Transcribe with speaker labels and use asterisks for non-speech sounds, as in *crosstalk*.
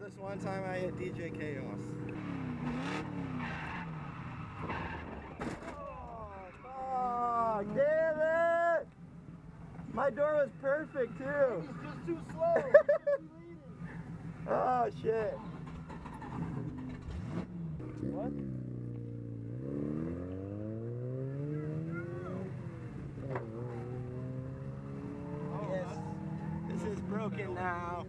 Speaker 1: This one time I hit DJ Chaos. Oh, fuck, damn it! My door was perfect too.
Speaker 2: He's just too slow. *laughs*
Speaker 1: Oh shit.
Speaker 2: what?
Speaker 1: Yes. This is broken now.